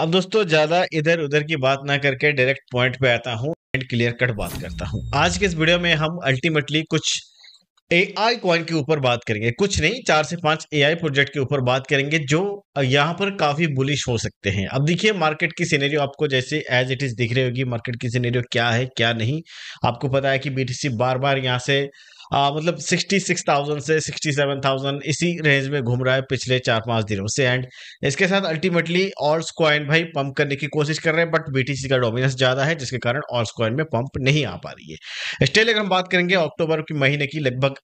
अब दोस्तों, ज़्यादा इधर उधर की बात ना करके डायरेक्ट पॉइंट पे आता हूँ एंड क्लियर कट बात करता हूँ। आज के इस वीडियो में हम अल्टीमेटली कुछ एआई कॉइन के ऊपर बात करेंगे। कुछ नहीं, चार से पाँच ए आई प्रोजेक्ट के ऊपर बात करेंगे जो यहाँ पर काफ़ी बुलिश हो सकते हैं। अब देखिए मार्केट की सिनेरियो आपको जैसे एज इट इज़ दिख रही होगी मार्केट की सिनेरियो क्या है, क्या नहीं। आपको पता है कि बीटीसी बार बार यहाँ से आ, मतलब सिक्सटी सिक्स थाउज़ेंड से सिक्सटी सेवन थाउज़ेंड इसी रेंज में घूम रहा है पिछले चार पाँच दिनों से। एंड इसके साथ अल्टीमेटली ऑल्स कॉइन भाई पंप करने की कोशिश कर रहे हैं बट बीटीसी का डोमिनेंस ज़्यादा है जिसके कारण ऑल्स कॉइन में पंप नहीं आ पा रही है। स्टिल अगर हम बात करेंगे अक्टूबर के महीने की लगभग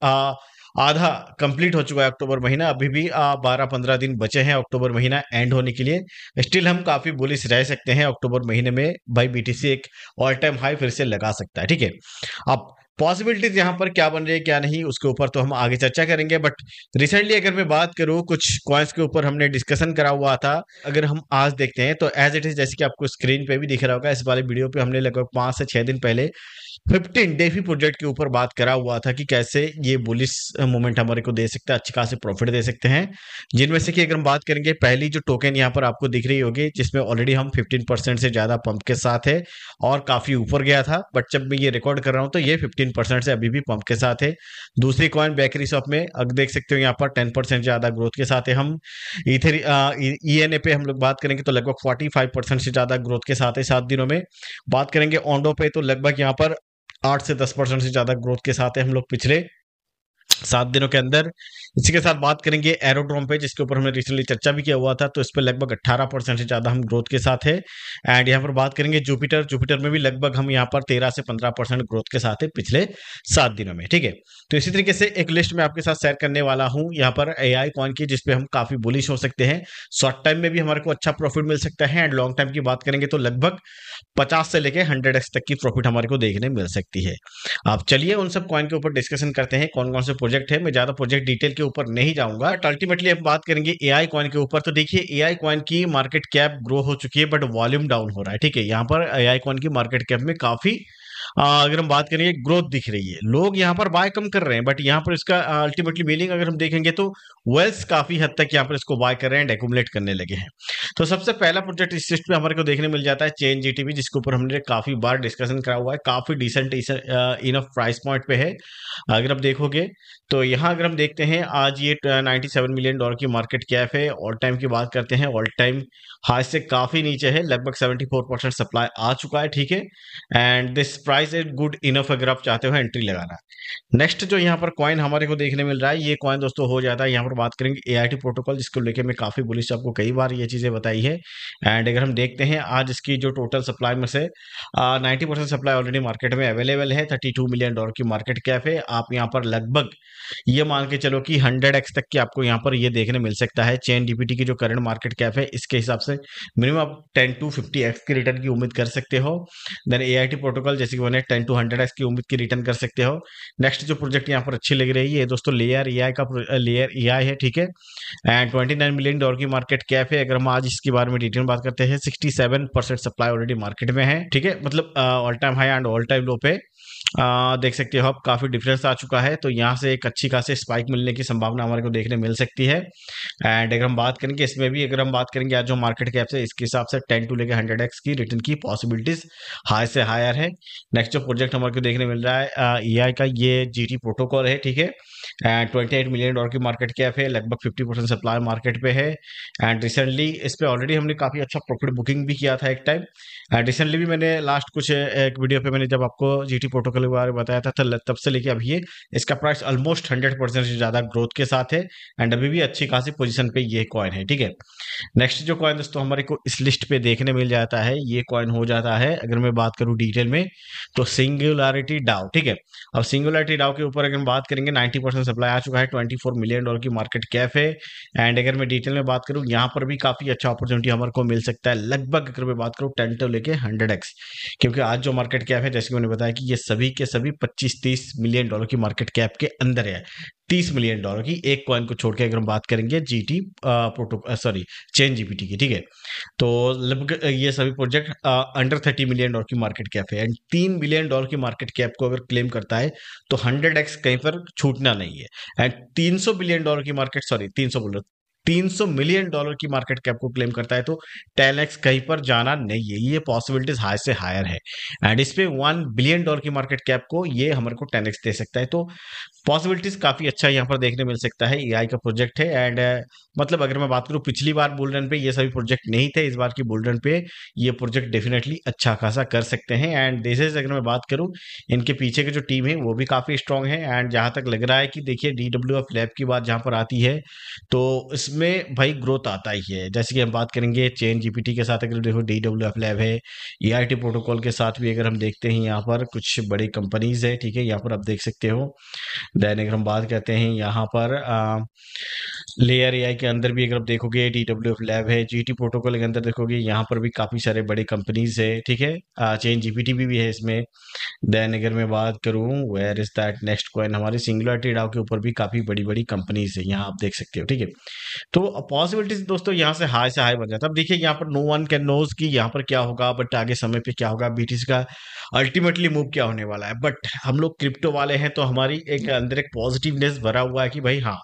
आधा कंप्लीट हो चुका है अक्टूबर महीना। अभी भी बारह पंद्रह दिन बचे हैं अक्टूबर महीना एंड होने के लिए। स्टिल हम काफ़ी बुलिस रह सकते हैं अक्टूबर महीने में। भाई बीटीसी एक ऑल टाइम हाई फिर से लगा सकता है ठीक है? अब पॉसिबिलिटीज यहाँ पर क्या बन रही है, क्या नहीं, उसके ऊपर तो हम आगे चर्चा करेंगे। बट रिसेंटली अगर मैं बात करूँ, कुछ कॉइन्स के ऊपर हमने डिस्कशन करा हुआ था। अगर हम आज देखते हैं तो एज इट इज़ जैसे कि आपको स्क्रीन पे भी दिख रहा होगा, इस वाले वीडियो पे हमने लगभग पाँच से छह दिन पहले फिफ्टीन डेफी प्रोजेक्ट के ऊपर बात करा हुआ था कि कैसे ये बुलिस मूवमेंट हमारे को दे सकते हैं, अच्छी खासी प्रॉफिट दे सकते हैं। जिनमें से कि अगर हम बात करेंगे, पहली जो टोकन यहाँ पर आपको दिख रही होगी, जिसमें ऑलरेडी हम 15 परसेंट से ज़्यादा पंप के साथ है और काफ़ी ऊपर गया था बट जब मैं ये रिकॉर्ड कर रहा हूँ तो ये फिफ्टीन परसेंट से अभी भी पंप के साथ है। दूसरी कॉइन बेकरी शॉप में अब देख सकते हो यहाँ पर टेन परसेंट ज़्यादा ग्रोथ के साथ है हम। इथर ई एन ए पे हम लोग बात करेंगे तो लगभग फोर्टी फाइव परसेंट से ज़्यादा ग्रोथ के साथ है सात दिनों में। बात करेंगे ऑन्डो पे तो लगभग यहाँ पर आठ से दस परसेंट से ज़्यादा ग्रोथ के साथ है हम लोग पिछले सात दिनों के अंदर इसी के साथ बात करेंगे एरोड्रोम पे, जिसके ऊपर हमने रिसेंटली चर्चा भी किया हुआ था तो इस पर लगभग 18 परसेंट से ज़्यादा हम ग्रोथ के साथ है। एंड यहाँ पर बात करेंगे जुपिटर जुपिटर में भी लगभग हम यहाँ पर 13 से 15 परसेंट ग्रोथ के साथ है पिछले सात दिनों में, ठीक है? तो इसी तरीके से एक लिस्ट में आपके साथ शेयर करने वाला हूँ। यहाँ पर ए आई कॉइन की जिसपे हम काफ़ी बुलिश हो सकते हैं। शॉर्ट टाइम में भी हमारे को अच्छा प्रॉफिट मिल सकता है। एंड लॉन्ग टाइम की बात करेंगे तो लगभग पचास से लेकर हंड्रेड तक की प्रॉफिट हमारे को देखने मिल सकती है। आप चलिए उन सब कॉइन के ऊपर डिस्कशन करते हैं कौन कौन से प्रोजेक्ट है, मैं ज़्यादा प्रोजेक्ट डिटेल के ऊपर नहीं जाऊँगा। बट अल्टीमेटली हम बात करेंगे एआई कॉइन के ऊपर। तो देखिए एआई कॉइन की मार्केट कैप ग्रो हो चुकी है बट वॉल्यूम डाउन हो रहा है। ठीक है, यहाँ पर एआई कॉइन की मार्केट कैप में काफ़ी अगर हम बात करेंगे ग्रोथ दिख रही है। लोग यहाँ पर बाय कम कर रहे हैं बट यहाँ पर इसका अल्टीमेटली मीनिंग अगर हम देखेंगे तो वेल्थ काफ़ी हद तक यहाँ पर इसको बाय कर रहे हैं एकुमुलेट करने लगे हैं। तो सबसे पहला प्रोजेक्ट इस लिस्ट पे हमारे को देखने मिल जाता है चेन जीटीबी जिसके ऊपर हमने काफ़ी बार डिस्कशन करा हुआ है। काफ़ी डिसेंट इनफ प्राइस पॉइंट पे है। अगर आप देखोगे तो यहाँ अगर हम देखते हैं, आज ये 97 मिलियन डॉलर की मार्केट कैप है। ऑल टाइम की बात करते हैं ऑल टाइम हाई से काफ़ी नीचे है। लगभग 74 परसेंट सप्लाई आ चुका है, ठीक है? And this price is good enough अगर आप चाहते हो एंट्री लगाना। नेक्स्ट जो यहाँ पर कॉइन हमारे को देखने मिल रहा है, ये कॉइन दोस्तों हो जाता है। यहाँ पर बात करेंगे एआईटी प्रोटोकॉल जिसको लेकर मैं काफ़ी बुलिश आपको कई बार ये चीज़ें बताई है। एंड अगर हम देखते हैं, आज इसकी जो टोटल सप्लाई में से ninety percent supply already market में अवेलेबल है। थर्टी मिलियन डॉलर की मार्केट कैप है। आप यहाँ पर लगभग ये मान के चलो कि हंड्रेड एक्स तक की आपको यहाँ पर ये देखने मिल सकता है। चेन डीपीटी की जो करंट मार्केट कैप है, इसके हिसाब से मिनिमम आप टेन टू फिफ्टी एक्स की रिटर्न की उम्मीद कर सकते हो। देन ए प्रोटोकॉल जैसे कि मैंने टेन टू हंड्रेड एक्स की उम्मीद की रिटर्न कर सकते हो। नेक्स्ट जो प्रोजेक्ट यहाँ पर अच्छी लग रही है दोस्तों लेयर ई का लेयर ई है, ठीक है? And twenty nine million dollar की मार्केट कैप है। अगर हम आज इसके बारे में डिटेल बात करते हैं सिक्सटी सप्लाई ऑलरेडी मार्केट में है, ठीक है? मतलब all time high and all time low पे। आ, देख सकते हो अब काफ़ी डिफरेंस आ चुका है। तो यहाँ से एक अच्छी खासी स्पाइक मिलने की संभावना हमारे को देखने मिल सकती है। एंड अगर हम बात करेंगे इसमें भी अगर हम बात करेंगे आज जो मार्केट कैप से इसके हिसाब से टेन टू लेकर हंड्रेड एक्स की रिटर्न की पॉसिबिलिटीज हाई से हायर है। नेक्स्ट जो प्रोजेक्ट हमारे को देखने मिल रहा है ई का ये जी प्रोटोकॉल है ठीक है? And twenty eight million dollar की मार्केट कैप है लगभग फिफ्टी परसेंट सप्लाई मार्केट पे है। एंड रिसेंटली इस पर ऑलरेडी हमने काफ़ी अच्छा प्रॉफिट बुकिंग भी किया था एक टाइम एंड रिसेंटली भी मैंने लास्ट कुछ एक वीडियो पे मैंने जब आपको जी टी प्रोटोकॉल के बारे में बताया था तब से लेके अभी ये, इसका प्राइस ऑलमोस्ट हंड्रेड परसेंट से ज़्यादा ग्रोथ के साथ है एंड अभी भी अच्छी खासी पोजिशन पे ये कॉइन है, ठीक है? नेक्स्ट जो कॉइन दोस्तों हमारे को इस लिस्ट पे देखने मिल जाता है, ये कॉइन हो जाता है, अगर मैं बात करूँ डिटेल में तो सिंगुलरिटी डाउ ठीक है? अब सिंगुलरिटी डाउ के ऊपर अगर बात करेंगे नाइन्टी सप्लाई आ चुका है ट्वेंटी मिलियन डॉलर की मार्केट कैप है एंड अगर मैं डिटेल में बात करूँ, यहाँ पर भी काफ़ी अच्छा अपॉर्चुनिटी हमारे को मिल सकता है, लगभग अगर मैं बात करूँ टेन टू लेके हंड्रेड क्योंकि आज जो मार्केट कैप है, जैसे कि मैंने बताया कि ये सभी के सभी पच्चीस तीस मिलियन डॉलर की मार्केट कैप के अंदर है। तीस मिलियन डॉलर की एक कॉइन को छोड़ के अगर हम बात करेंगे G T proto sorry chain GPT की, ठीक है? तो लगभग ये सभी project under thirty million dollar की मार्केट कैप है। एंड तीन बिलियन डॉलर की मार्केट कैप को अगर क्लेम करता है तो हंड्रेड कहीं पर छूटना नहीं है। एंड तीन सौ बिलियन डॉलर की मार्केट सॉरी तीन सौ बोल 300 मिलियन डॉलर की मार्केट कैप को क्लेम करता है तो टेन एक्स कहीं पर जाना नहीं है। ये पॉसिबिलिटीज हाई से हायर है। एंड इस वन बिलियन डॉलर की मार्केट कैप को ये हमारे को टेन एक्स दे सकता है। तो पॉसिबिलिटीज काफ़ी अच्छा यहाँ पर देखने मिल सकता है ए का प्रोजेक्ट है एंड मतलब अगर मैं बात करूँ, पिछली बार बुलरन पे ये सभी प्रोजेक्ट नहीं थे, इस बार की बुलरन पे ये प्रोजेक्ट डेफिनेटली अच्छा खासा कर सकते हैं एंड देसेज अगर मैं बात करूँ, इनके पीछे की जो टीम है, वो भी काफ़ी स्ट्रांग है एंड जहाँ तक लग रहा है कि देखिए डी डब्ल्यू एफ़ लैब की बात जहाँ पर आती है तो इसमें भाई ग्रोथ आता ही है। जैसे कि हम बात करेंगे चेन जीपीटी के साथ अगर देखो डी डब्ल्यू एफ़ लैब है ए आई टी प्रोटोकॉल के साथ भी अगर हम देखते हैं, यहाँ पर कुछ बड़ी कंपनीज़ है, ठीक है, यहाँ पर आप देख सकते हो। देन अगर हम बात करते हैं यहाँ पर लेयर ए के अंदर भी अगर आप देखोगे डी डब्ल्यू एफ़ लैब है जी टी प्रोटोकॉल के अंदर देखोगे यहाँ पर भी काफ़ी सारे बड़े कंपनीज़ है ठीक है? चेन जीपीटी भी, भी है इसमें। देन अगर मैं बात करूँ where is that next coin हमारी सिंगुलरिटी डाउ के ऊपर भी काफ़ी बड़ी बड़ी कंपनीज़ है यहाँ आप देख सकते हो ठीक है? तो पॉसिबिलिटीज दोस्तों यहाँ से हाई से हाई बन जाता है। अब देखिए यहाँ पर नो वन कैन नोज़ की यहाँ पर क्या होगा बट आगे समय पर क्या होगा बीटीसी का अल्टीमेटली मूव क्या होने वाला है। बट हम लोग क्रिप्टो वाले हैं तो हमारी एक अंदर एक पॉजिटिवनेस भरा हुआ है कि भाई हाँ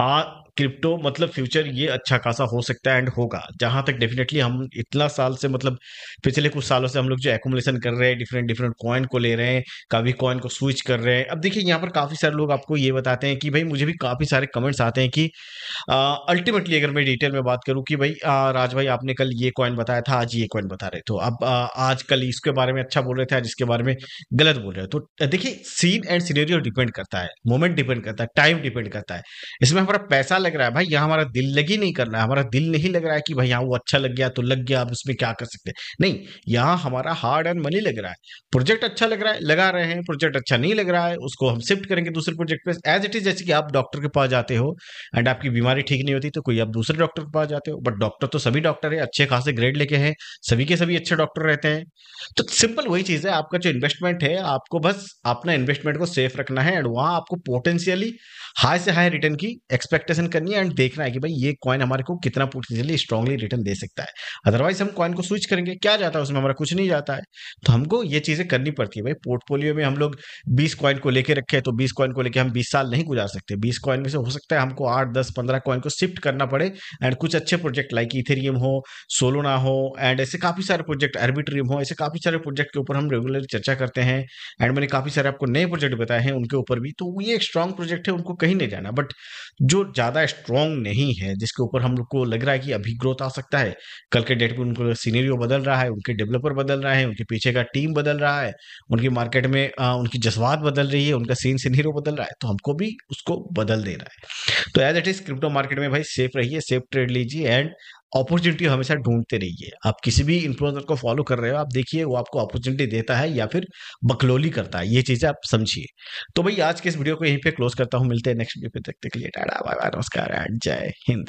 आ क्रिप्टो मतलब फ्यूचर ये अच्छा खासा हो सकता है एंड होगा। जहाँ तक डेफिनेटली हम इतना साल से मतलब पिछले कुछ सालों से हम लोग जो एकोमुलेशन कर रहे हैं डिफरेंट डिफरेंट कॉइन को ले रहे हैं, कभी कॉइन को स्विच कर रहे हैं। अब देखिए, यहाँ पर काफ़ी सारे लोग आपको ये बताते हैं कि भाई मुझे भी काफ़ी सारे कमेंट्स आते हैं कि अल्टीमेटली अगर मैं डिटेल में बात करूँ कि भाई राज भाई आपने कल ये कॉइन बताया था, आज ये कॉइन बता रहे तो अब आज कल इसके बारे में अच्छा बोल रहे थे, आज इसके बारे में गलत बोल रहे हो। तो देखिए सीन एंड सीनेरियो डिपेंड करता है मोमेंट डिपेंड करता है टाइम डिपेंड करता है। इसमें हमारा पैसा लग रहा है, भाई, यहाँ हमारा दिल लगी नहीं करना है, हमारा दिल नहीं लग रहा है कि, भाई, यहाँ वो अच्छा लग गया तो लग गया, अब उसमें क्या कर सकते हैं? नहीं, यहाँ हमारा हार्ड एंड मनी लग रहा है। प्रोजेक्ट अच्छा लग रहा है, लगा रहे हैं प्रोजेक्ट अच्छा नहीं लग रहा है, उसको हम शिफ्ट करेंगे दूसरे प्रोजेक्ट पे। एज इट इज़ जैसे कि आप डॉक्टर के पास जाते हो एंड आपकी बीमारी ठीक नहीं होती तो कोई आप दूसरे डॉक्टर के पास जाते हो। बट डॉक्टर तो सभी डॉक्टर है, अच्छे खासे ग्रेड लेके हैं, सभी के सभी अच्छे डॉक्टर रहते हैं। तो सिंपल वही चीज़ है, आपका जो इन्वेस्टमेंट है, आपको बस अपना इन्वेस्टमेंट को सेफ़ रखना है एंड वहाँ आपको पोटेंशियली हाई से हाई रिटर्न की एक्सपेक्टेशन करनी है एंड देखना है कि भाई ये कॉइन हमारे को कितना पोटेंशियली स्ट्रांगली रिटर्न दे सकता है। अदरवाइज़ हम कॉइन को स्विच करेंगे, क्या जाता है, उसमें हमारा कुछ नहीं जाता है। तो हमको ये चीज़ें करनी पड़ती है भाई। पोर्टफोलियो में हम लोग बीस कॉइन को लेकर रखे तो बीस कॉइन को लेकर हम बीस साल नहीं गुजार सकते। बीस कॉइन में से हो सकता है हमको आठ, दस, पंद्रह कॉइन को शिफ्ट करना पड़े एंड कुछ अच्छे प्रोजेक्ट लाइक इथेरियम हो सोलोना हो एंड ऐसे काफ़ी सारे प्रोजेक्ट आर्बिट्रियम हो, ऐसे काफ़ी सारे प्रोजेक्ट के ऊपर हम रेगुलर चर्चा करते हैं। एंड मैंने काफ़ी सारे आपको नए प्रोजेक्ट बताए हैं उनके ऊपर भी। तो ये एक स्ट्रॉन्ग प्रोजेक्ट है, उनको कहीं नहीं जाना। बट जो ज़्यादा स्ट्रॉन्ग नहीं है जिसके ऊपर हम लोग को लग रहा है कि अभी ग्रोथ आ सकता है। कल के डेट पे उनको सीनेरियो बदल रहा है उनके डेवलपर बदल रहे हैं उनके पीछे का टीम बदल रहा है उनकी मार्केट में आ, उनकी जज्बात बदल रही है उनका सीन सीनेरियो बदल रहा है तो हमको भी उसको बदल देना है। तो as it is crypto market में भाई सेफ़ रहिए सेफ़ ट्रेड लीजिए एंड अपॉर्चुनिटी हमेशा ढूंढते रहिए। आप किसी भी इन्फ्लुएंसर को फॉलो कर रहे हो, आप देखिए, वो आपको अपॉर्चुनिटी देता है या फिर बकलोली करता है। ये चीज़ें आप समझिए। तो भाई, आज के इस वीडियो को यहीं पे क्लोज करता हूँ। मिलते हैं नेक्स्ट वीडियो पे। देखते के लिए टाटा बाय बाय नमस्कार जय हिंद।